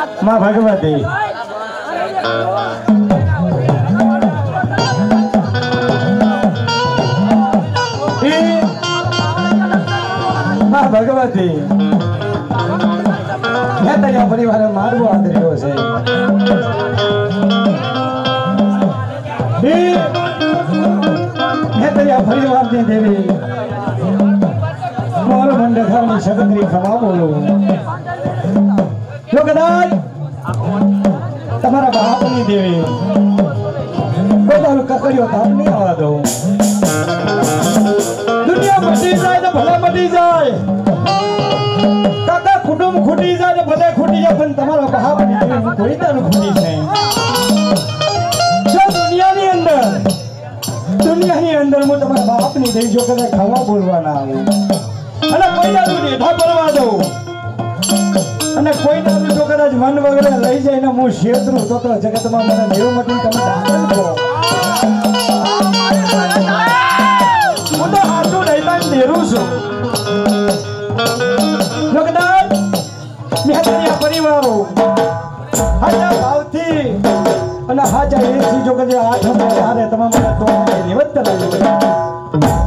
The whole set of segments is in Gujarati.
માં ભગવતી. ભગવતી. મેં તૈયાર પરિવારે મારવો આદર્યો છે. મેં તૈયા પરિવારની દેવી. મોર મંડખાની સગત્રી ખવા બોલું કદાચ તમારા બાપની દેવી. પોતાનું કકડીઓ તાપ નહીં આવવા દઉં. દુનિયા મટી જાય તો ભલે મટી જાય. કુટુંબ ખૂટી જાય તો ખૂટી જાય, પણ તમારો બાપની કોઈ દાડો ખૂટી નહીં. જો દુનિયાની અંદર દુનિયાની અંદર હું તમારા બાપની દેવી જો કદાચ ખાવા બોલવા ના આવું. અને કોઈ દાડું નેઠા કરવા દઉં. અને કોઈ દાડું જો કદાચ મન વગેરે લઈ જાય ને હું શેતરું, તો તો જગતમાં મને દેવ મટી તમે દાખલ કરો હું તો હાથું લઈતા જ દેરું છું. જો મેં તારી પરિવારો હાજા ભાવથી અને હાજા એથી જો કદાચ હાથ ત્યારે તમારે તો નિવત કરાવી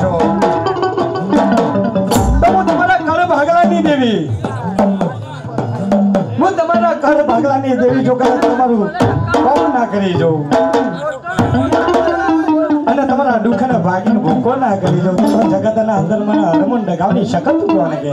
છો તો હું તમારા કર ભાગલાની દેવી. હું તમારા ભાગલા ભાગલાની દેવી જો કદાચ તમારું કોમ ના કરી જોઉં. અને તમારા દુઃખને ભાગીને ભૂકો ના કરી જોઉં. તો જગતના અંદર મને હરમુન ડગાવની શકત કોણ કે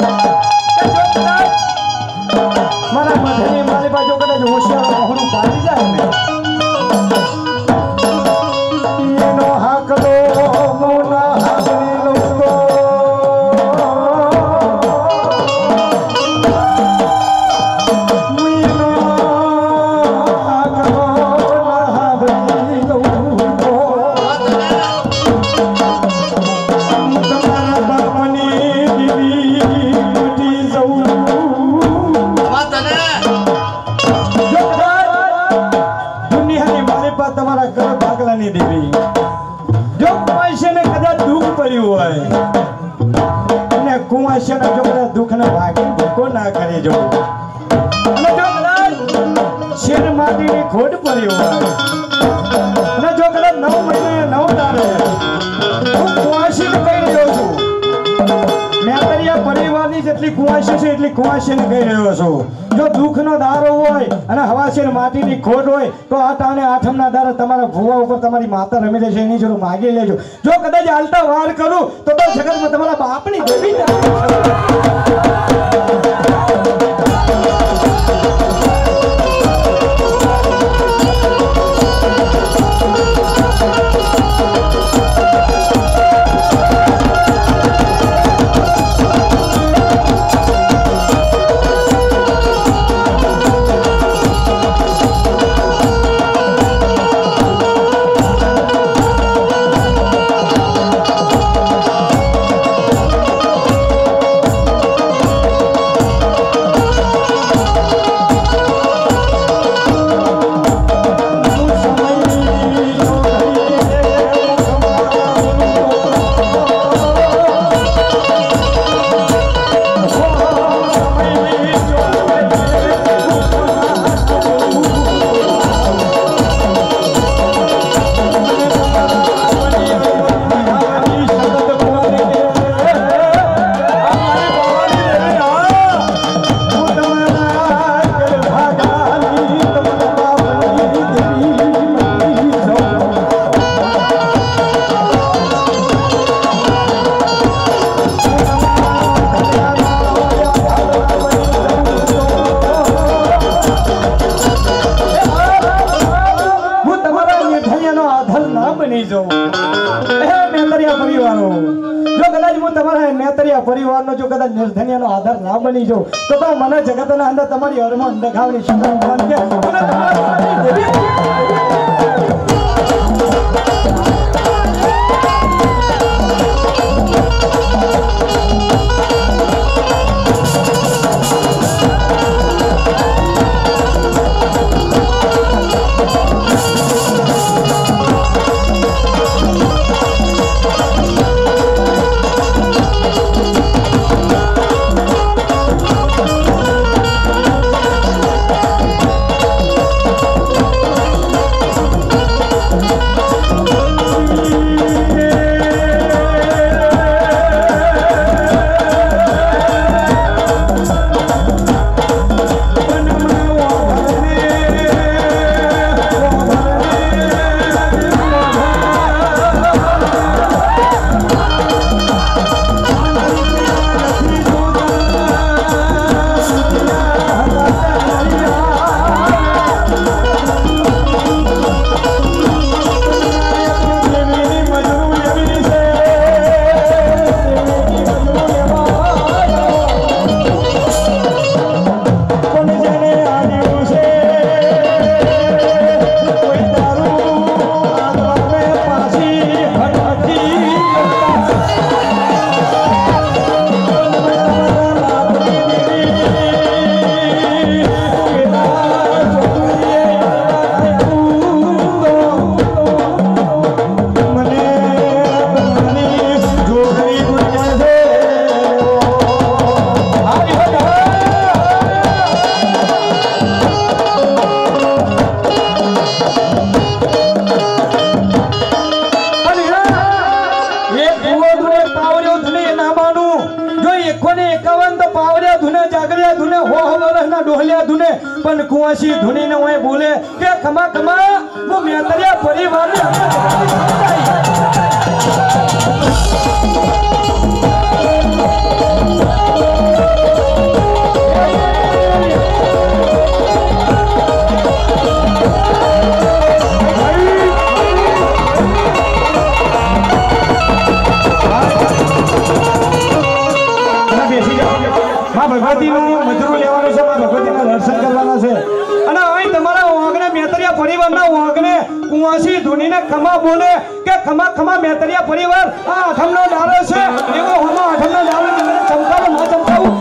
કે ખોટ પરિવાર અને જો કદાચ નવ મહિને, નવ તારે, હું કુવાશી કહી રહ્યો છું. મેં તારી આ પરિવારની જેટલી કુવાશી છે, એટલી કુંવાશીને કહી રહ્યો છું. જો દુઃખનો દારો હોય અને હવાશેર માટીની ખોટ હોય, તો આ ટાણે આઠમના દારા તમારા ભુવા ઉપર તમારી માતા રમી લેશે, એની જોડે માગી લેજો. જો કદાચ હાલતા વાર કરું, તો તો જગતમાં તમારા બાપની દેવી જો કદાચ હું તમારા નેતરિયા પરિવારનો જો કદાચ નિર્ધનિયાનો આધાર ના બની જાઉં, તો તો મને જગતના અંદર તમારી હરમોન દેખાવની સંભાવના કે મેતરિયા ખમા ખમા હું મેતરિયા પરિવાર જોડીને ખમા બોલે કે ખમા ખમા મેતરિયા પરિવાર આ આઠમનો ડાળો છે એવો હમા આઠમનો ડાળો ચમકાવે ના ચમકાવું